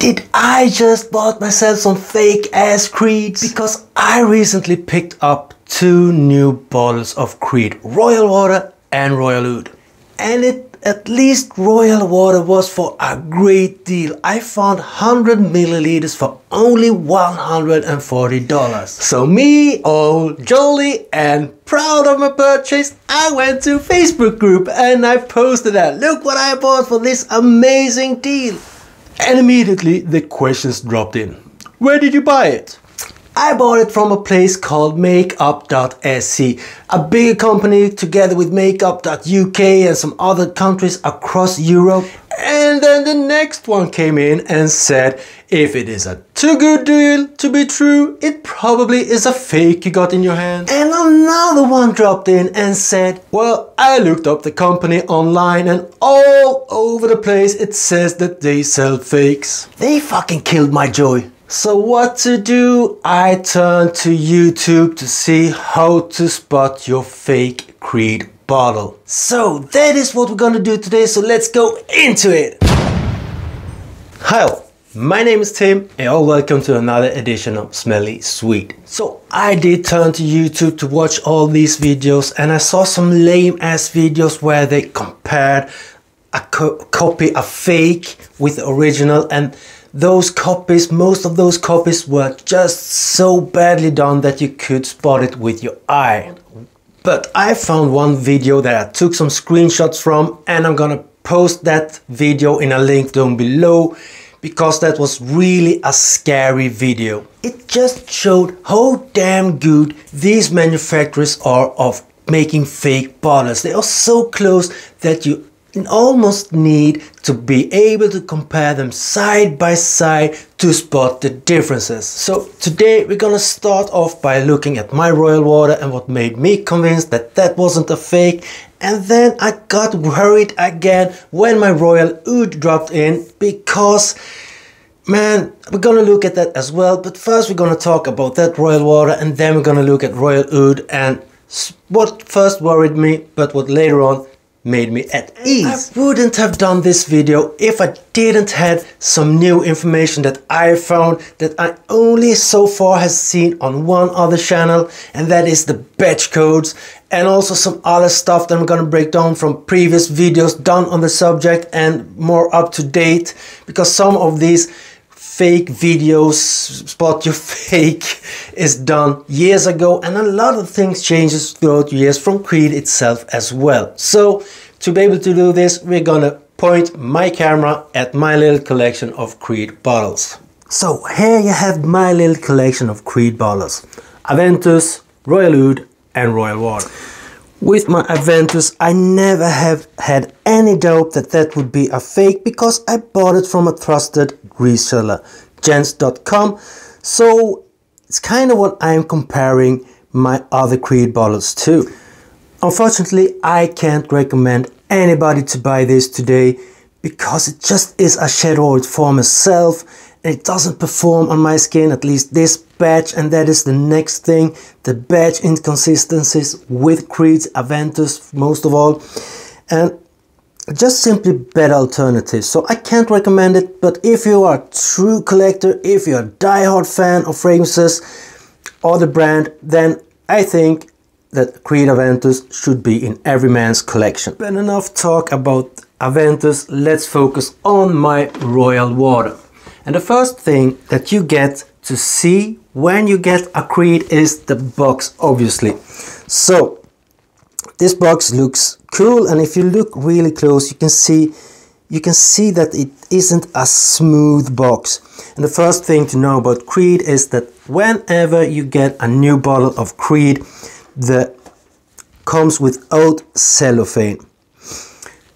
Did I just bought myself some fake ass Creeds? Because I recently picked up two new bottles of Creed, Royal Water and Royal Oud. And it at least Royal Water was for a great deal. I found 100 milliliters for only $140. So me, all jolly and proud of my purchase, I went to Facebook group and I posted that. Look what I bought for this amazing deal. And immediately the questions dropped in. Where did you buy it? I bought it from a place called Makeup.se, a bigger company together with Makeup.uk and some other countries across Europe. And then the next one came in and said, if it is a too good deal to be true, it probably is a fake you got in your hand. And another one dropped in and said, well, I looked up the company online and all over the place it says that they sell fakes. They fucking killed my joy. So what to do? I turned to YouTube to see how to spot your fake Creed bottle. So that is what we're gonna do today, so let's go into it! Hi, my name is Tim and all welcome to another edition of Smelly Sweed. So I did turn to YouTube to watch all these videos and I saw some lame ass videos where they compared a co copy, a fake with the original and those copies, most of those copies were just so badly done that you could spot it with your eye. But I found one video that I took some screenshots from and I'm gonna post that video in a link down below because that was really a scary video. It just showed how damn good these manufacturers are of making fake bottles. They are so close that you almost need to be able to compare them side by side to spot the differences. So today we're gonna start off by looking at my royal water and what made me convinced that that wasn't a fake and then I got worried again when my royal oud dropped in because man we're gonna look at that as well but first we're gonna talk about that royal water and then we're gonna look at royal oud and what first worried me but what later on made me at ease. I wouldn't have done this video if I didn't had some new information that I found that I only so far has seen on one other channel and that is the batch codes and also some other stuff that I'm gonna break down from previous videos done on the subject and more up to date because some of these fake videos, spot your fake is done years ago and a lot of things changes throughout years from Creed itself as well. So to be able to do this, we're gonna point my camera at my little collection of Creed bottles. So here you have my little collection of Creed bottles. Aventus, Royal Oud and Royal Water. With my Aventus, I never have had any doubt that that would be a fake because I bought it from a trusted reseller, gents.com. So it's kind of what I'm comparing my other Creed bottles to. Unfortunately, I can't recommend anybody to buy this today because it just is a shadow for myself it doesn't perform on my skin, at least this batch, and that is the next thing, the batch inconsistencies with Creed's Aventus most of all, and just simply better alternatives. So I can't recommend it, but if you are a true collector, if you're a die-hard fan of fragrances or the brand, then I think that Creed Aventus should be in every man's collection. But enough talk about Aventus, let's focus on my Royal Water. And the first thing that you get to see when you get a Creed is the box, obviously. So, this box looks cool and if you look really close you can see you can see that it isn't a smooth box. And the first thing to know about Creed is that whenever you get a new bottle of Creed, that comes without cellophane.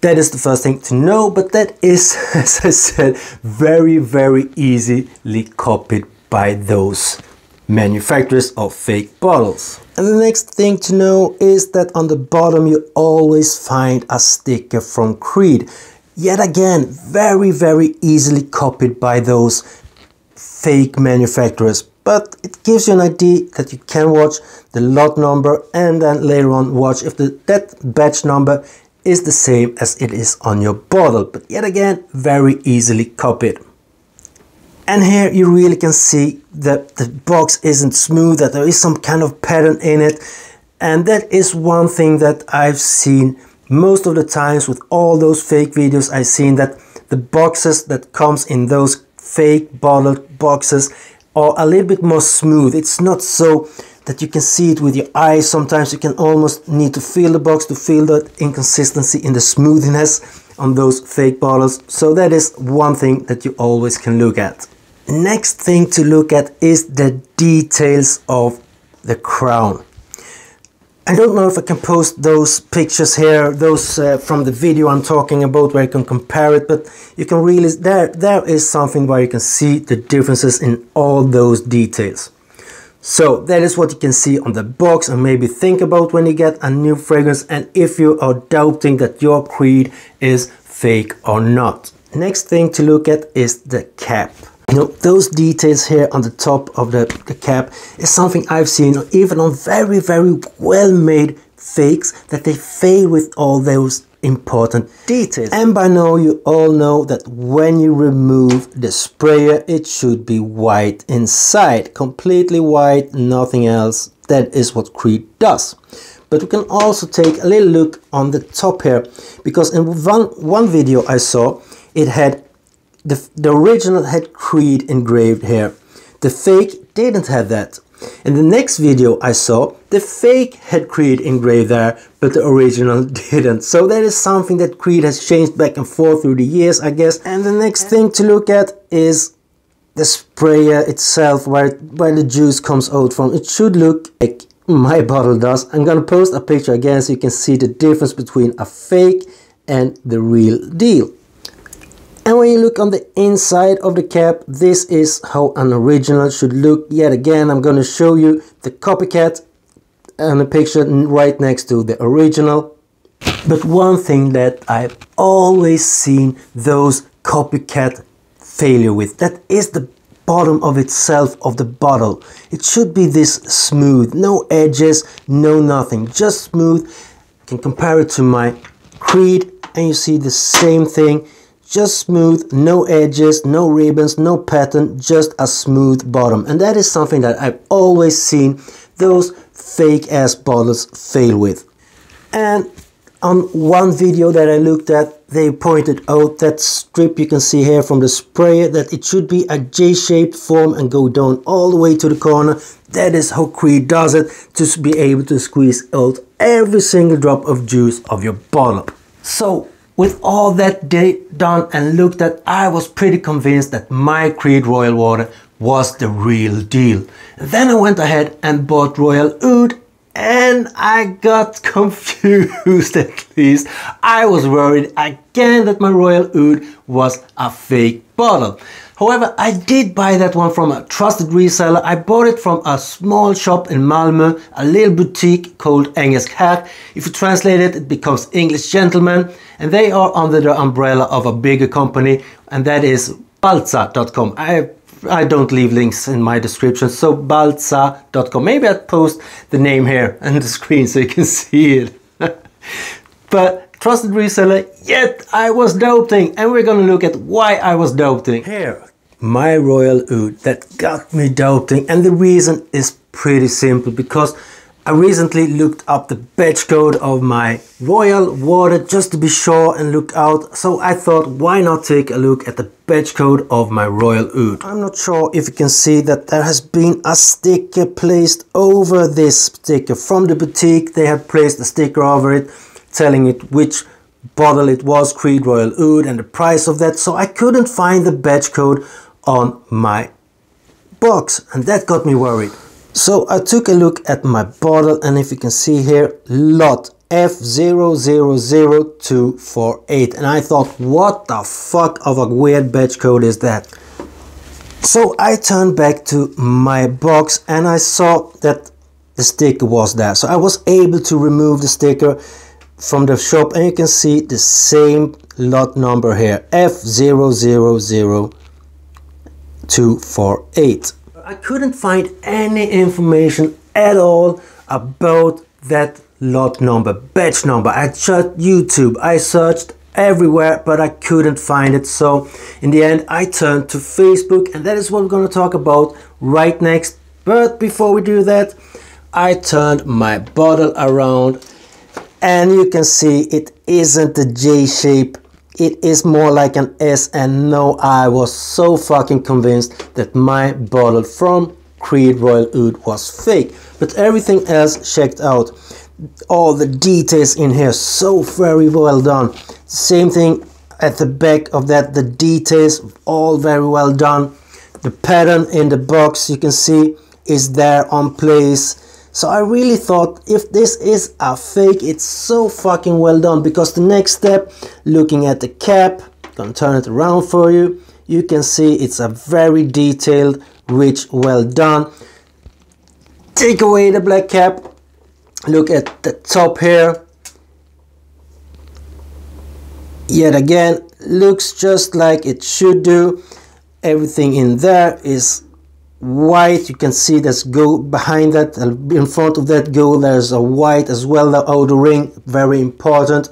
That is the first thing to know, but that is, as I said, very, very easily copied by those manufacturers of fake bottles. And the next thing to know is that on the bottom you always find a sticker from Creed. Yet again, very, very easily copied by those fake manufacturers. But it gives you an idea that you can watch the lot number and then later on watch if the, that batch number is the same as it is on your bottle. But yet again, very easily copied. and here you really can see that the box isn't smooth that there is some kind of pattern in it and that is one thing that I've seen most of the times with all those fake videos I've seen that the boxes that comes in those fake bottled boxes are a little bit more smooth it's not so that you can see it with your eyes. Sometimes you can almost need to feel the box to feel that inconsistency in the smoothness on those fake bottles so that is one thing that you always can look at. Next thing to look at is the details of the crown. I don't know if I can post those pictures here, those uh, from the video I'm talking about where you can compare it, but you can really, there, there is something where you can see the differences in all those details. So that is what you can see on the box and maybe think about when you get a new fragrance and if you are doubting that your creed is fake or not. Next thing to look at is the cap. You know, those details here on the top of the, the cap is something I've seen even on very, very well-made fakes that they fail with all those important details. And by now you all know that when you remove the sprayer, it should be white inside, completely white, nothing else. That is what Creed does. But we can also take a little look on the top here, because in one, one video I saw, it had the, the original had Creed engraved here. The fake didn't have that. In the next video I saw, the fake had Creed engraved there, but the original didn't. So that is something that Creed has changed back and forth through the years, I guess. And the next thing to look at is the sprayer itself, where, where the juice comes out from. It should look like my bottle does. I'm gonna post a picture again so you can see the difference between a fake and the real deal. And when you look on the inside of the cap, this is how an original should look. Yet again, I'm going to show you the copycat and a picture right next to the original. But one thing that I've always seen those copycat failure with, that is the bottom of itself of the bottle. It should be this smooth, no edges, no nothing, just smooth. I can compare it to my Creed and you see the same thing just smooth, no edges, no ribbons, no pattern, just a smooth bottom. And that is something that I've always seen those fake ass bottles fail with. And on one video that I looked at, they pointed out that strip you can see here from the sprayer that it should be a J-shaped form and go down all the way to the corner. That is how Creed does it to be able to squeeze out every single drop of juice of your bottle. So with all that done and looked at, I was pretty convinced that my Creed Royal Water was the real deal. Then I went ahead and bought Royal Oud and I got confused at least. I was worried again that my Royal Oud was a fake bottle. However, I did buy that one from a trusted reseller. I bought it from a small shop in Malmö, a little boutique called Engelsk Herr. If you translate it, it becomes English Gentleman. And they are under the umbrella of a bigger company, and that is balza.com. I I don't leave links in my description, so balza.com. Maybe I'll post the name here on the screen so you can see it. but trusted reseller, yet I was doping. and we're gonna look at why I was doping. Here, my Royal Oud that got me doping. and the reason is pretty simple because I recently looked up the batch code of my Royal Water just to be sure and look out. So I thought why not take a look at the batch code of my Royal Oud. I'm not sure if you can see that there has been a sticker placed over this sticker. From the boutique they have placed a sticker over it telling it which bottle it was, Creed Royal Oud, and the price of that. So I couldn't find the batch code on my box, and that got me worried. So I took a look at my bottle, and if you can see here, lot F000248, and I thought, what the fuck of a weird batch code is that? So I turned back to my box and I saw that the sticker was there. So I was able to remove the sticker from the shop and you can see the same lot number here F000248 I couldn't find any information at all about that lot number batch number. I searched YouTube. I searched everywhere but I couldn't find it. So in the end I turned to Facebook and that is what we're going to talk about right next. But before we do that I turned my bottle around and you can see it isn't the J shape it is more like an S and no I was so fucking convinced that my bottle from Creed Royal Oud was fake. But everything else checked out. All the details in here so very well done. Same thing at the back of that the details all very well done. The pattern in the box you can see is there on place so I really thought if this is a fake it's so fucking well done because the next step looking at the cap gonna turn it around for you. You can see it's a very detailed rich well done. Take away the black cap. Look at the top here. Yet again looks just like it should do. Everything in there is white. You can see there's gold behind that in front of that gold there's a white as well the outer ring very important.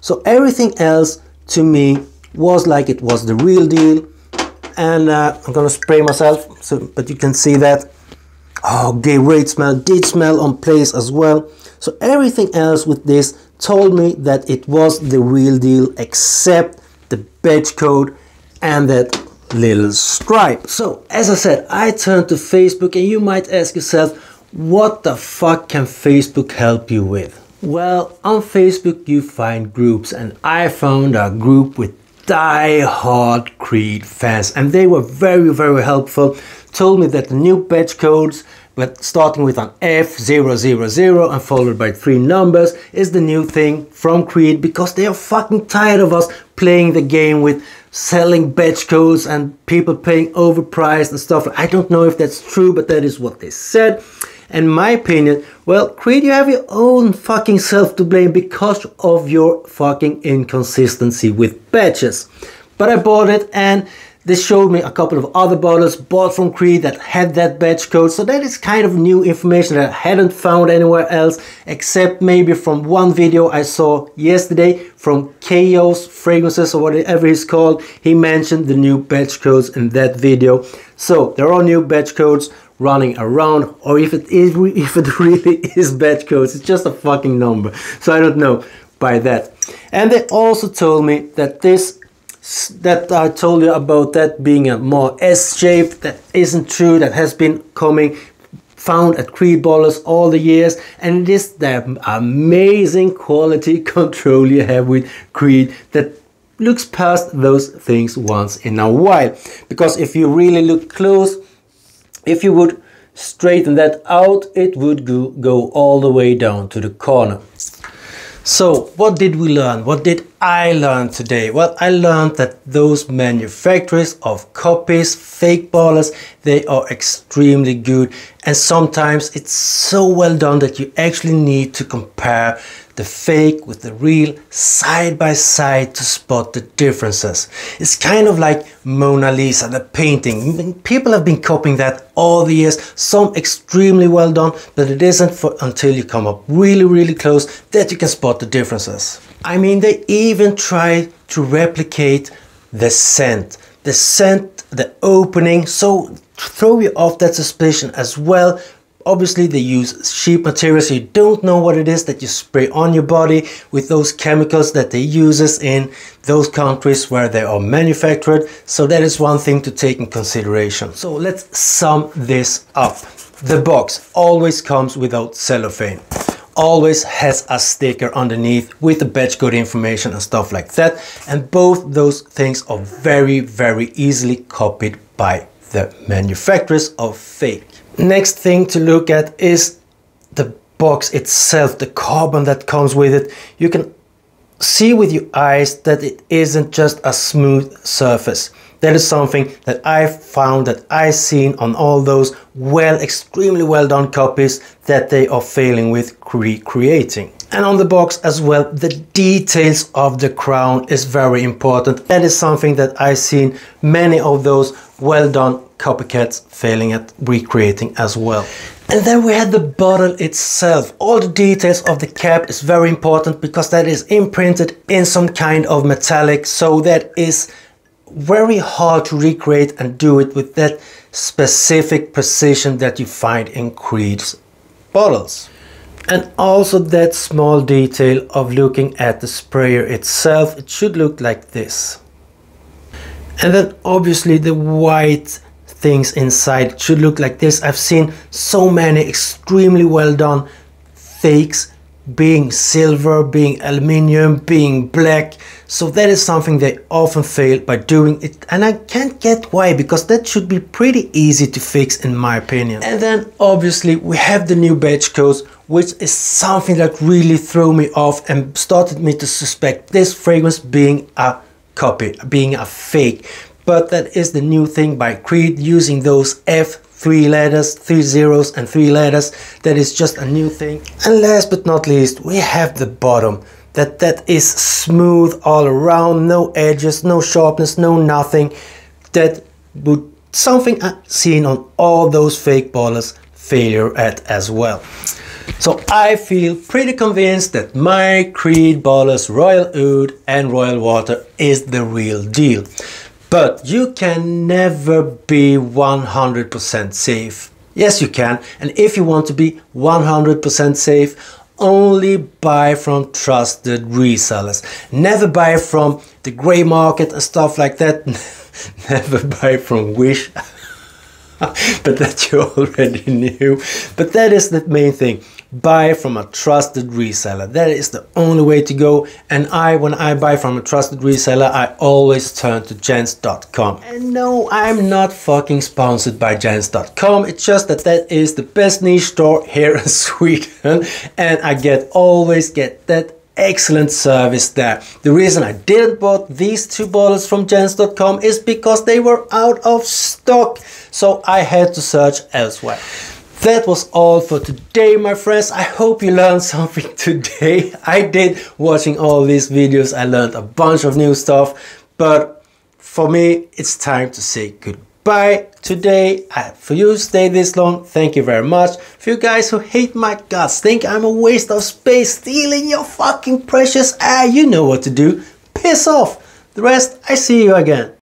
So everything else to me was like it was the real deal. And uh, I'm gonna spray myself so but you can see that. Oh great smell did smell on place as well. So everything else with this told me that it was the real deal except the batch code and that little stripe. So as I said, I turned to Facebook and you might ask yourself, what the fuck can Facebook help you with? Well, on Facebook you find groups and I found a group with die-hard Creed fans and they were very very helpful told me that the new batch codes but starting with an F000 and followed by three numbers is the new thing from Creed because they are fucking tired of us playing the game with selling batch codes and people paying overpriced and stuff. I don't know if that's true, but that is what they said. And my opinion, well, Creed, you have your own fucking self to blame because of your fucking inconsistency with batches. But I bought it and this showed me a couple of other bottles bought from Creed that had that batch code. So that is kind of new information that I hadn't found anywhere else except maybe from one video I saw yesterday from Chaos Fragrances or whatever he's called. He mentioned the new batch codes in that video. So there are new batch codes running around or if it is if it really is batch codes it's just a fucking number so I don't know by that and they also told me that this that I told you about that being a more S shape that isn't true that has been coming found at Creed Ballers all the years. And it is the amazing quality control you have with Creed that looks past those things once in a while. Because if you really look close if you would straighten that out it would go, go all the way down to the corner so what did we learn? What did I learn today? Well, I learned that those manufacturers of copies, fake ballers, they are extremely good. And sometimes it's so well done that you actually need to compare the fake with the real side by side to spot the differences. It's kind of like Mona Lisa, the painting. People have been copying that all the years, some extremely well done, but it isn't for, until you come up really, really close that you can spot the differences. I mean, they even try to replicate the scent. The scent, the opening, so throw you off that suspicion as well Obviously they use cheap materials so you don't know what it is that you spray on your body with those chemicals that they uses in those countries where they are manufactured. So that is one thing to take in consideration. So let's sum this up. The box always comes without cellophane always has a sticker underneath with the batch code information and stuff like that. And both those things are very, very easily copied by the manufacturers of fake. Next thing to look at is the box itself, the carbon that comes with it. You can see with your eyes that it isn't just a smooth surface. That is something that I found that I seen on all those well, extremely well done copies that they are failing with recreating. And on the box as well, the details of the crown is very important. That is something that I've seen many of those well done copycats failing at recreating as well. And then we had the bottle itself. All the details of the cap is very important because that is imprinted in some kind of metallic. So that is very hard to recreate and do it with that specific precision that you find in Creed's bottles. And also that small detail of looking at the sprayer itself, it should look like this. And then obviously the white things inside should look like this. I've seen so many extremely well done fakes being silver, being aluminium, being black. So that is something they often fail by doing it. And I can't get why, because that should be pretty easy to fix in my opinion. And then obviously we have the new batch codes, which is something that really threw me off and started me to suspect this fragrance being a copy, being a fake. But that is the new thing by Creed using those F three letters, three zeros and three letters. That is just a new thing. And last but not least, we have the bottom. That that is smooth all around, no edges, no sharpness, no nothing. That would something I've seen on all those fake ballers failure at as well. So I feel pretty convinced that my Creed Ballers Royal Oud and Royal Water is the real deal. But you can never be 100% safe. Yes, you can. And if you want to be 100% safe, only buy from trusted resellers. Never buy from the gray market and stuff like that. Never buy from Wish. but that you already knew. But that is the main thing buy from a trusted reseller. That is the only way to go. And I, when I buy from a trusted reseller, I always turn to Jens.com. And no, I'm not fucking sponsored by Jens.com. It's just that that is the best niche store here in Sweden. And I get always get that excellent service there. The reason I didn't bought these two bottles from Jens.com is because they were out of stock. So I had to search elsewhere. That was all for today, my friends. I hope you learned something today. I did watching all these videos. I learned a bunch of new stuff, but for me, it's time to say goodbye today. I, For you stay this long, thank you very much. For you guys who hate my guts, think I'm a waste of space, stealing your fucking precious air, you know what to do. Piss off. The rest, I see you again.